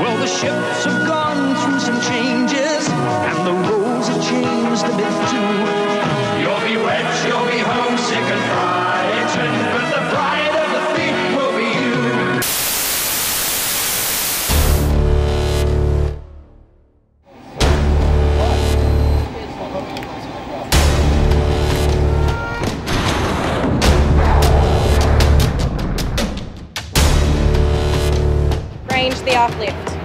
Well, the ships have gone through some changes, and the change the uplift.